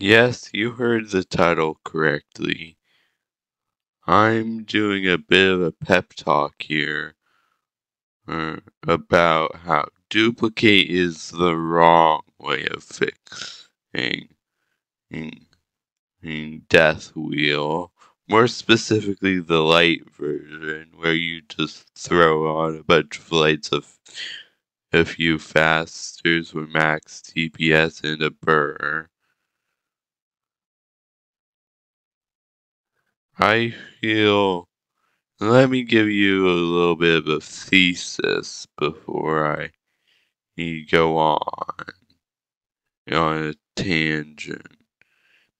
Yes, you heard the title correctly. I'm doing a bit of a pep talk here uh, about how duplicate is the wrong way of fixing in, in Death Wheel. More specifically, the light version, where you just throw on a bunch of lights of a few fasters with max TPS and a burr. I feel. Let me give you a little bit of a thesis before I go on on a tangent.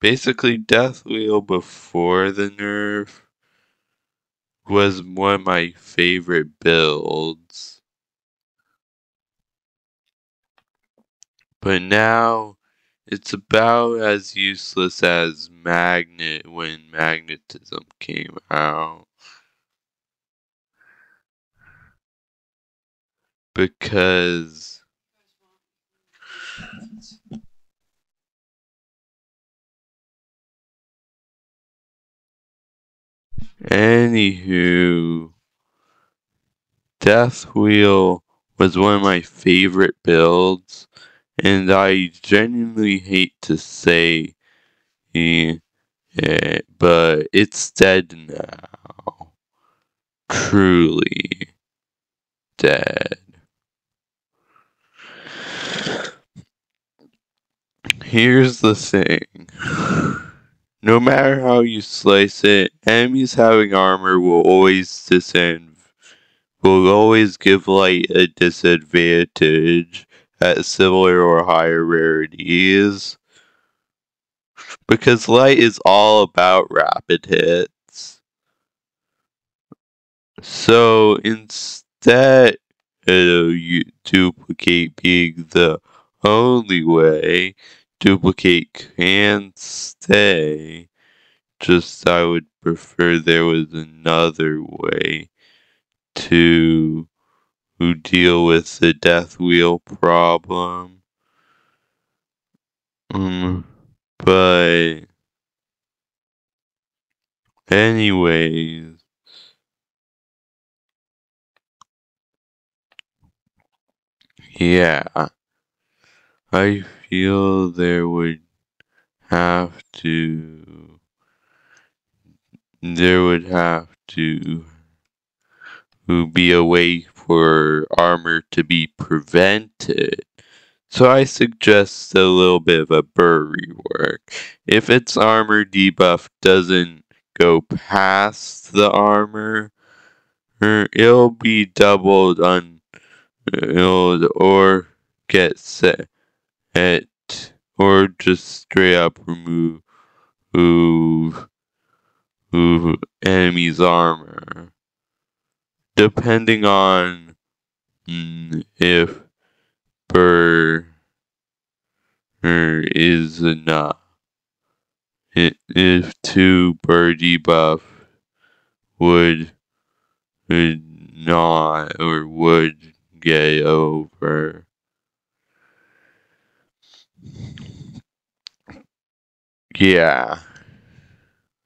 Basically, Death Wheel before the nerf was one of my favorite builds. But now it's about as useless as Magnet when magnetism came out. Because Anywho, Death Wheel was one of my favorite builds, and I genuinely hate to say it, but it's dead now. Truly dead. Here's the thing. No matter how you slice it, enemies having armor will always descend will always give light a disadvantage at similar or higher rarities. Because light is all about rapid hits. So instead of you duplicate being the only way, duplicate can stay. Just I would prefer there was another way to deal with the death wheel problem. Um, but anyways, yeah, I feel there would have to there would have to be a way for armor to be prevented. So I suggest a little bit of a burr rework. If its armor debuff doesn't go past the armor, er, it'll be doubled on uh, or get set at or just straight up remove move, move enemy's armor. Depending on mm, if burr is enough. If two birdie buff would, would not or would get over. Yeah.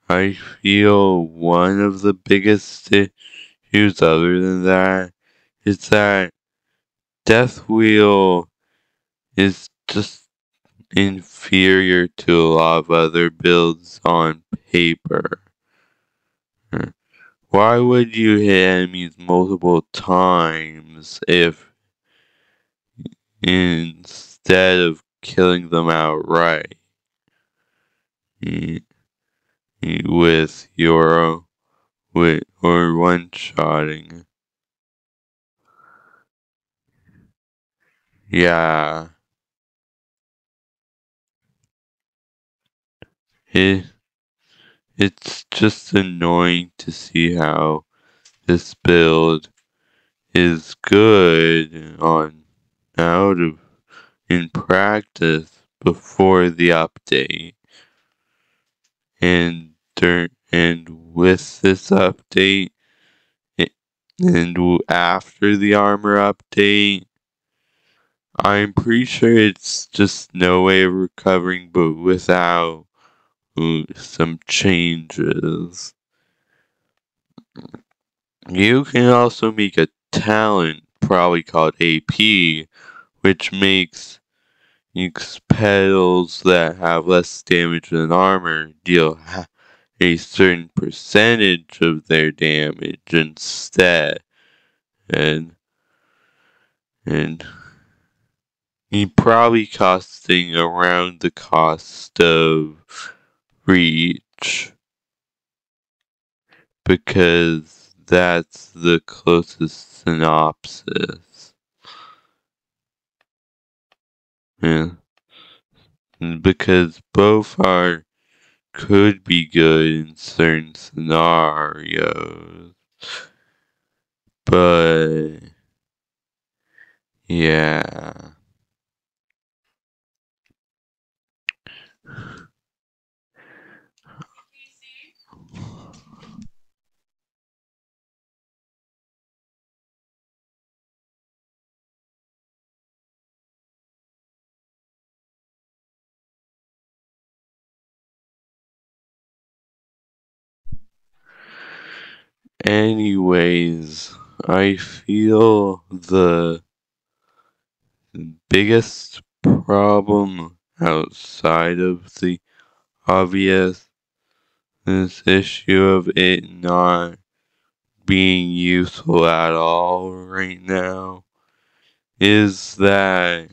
I feel one of the biggest issues other than that is that Death Wheel is just inferior to a lot of other builds on paper. Hmm. Why would you hit enemies multiple times if instead of killing them outright with your with or one shotting? Yeah. It it's just annoying to see how this build is good on out of in practice before the update. And dur- and with this update and after the armor update, I'm pretty sure it's just no way of recovering, but without ooh, some changes. You can also make a talent, probably called AP, which makes petals that have less damage than armor deal a certain percentage of their damage instead. And and he probably costing around the cost of reach because that's the closest synopsis. Yeah. Because both are could be good in certain scenarios. But yeah. Anyways, I feel the biggest problem outside of the obvious this issue of it not being useful at all right now is that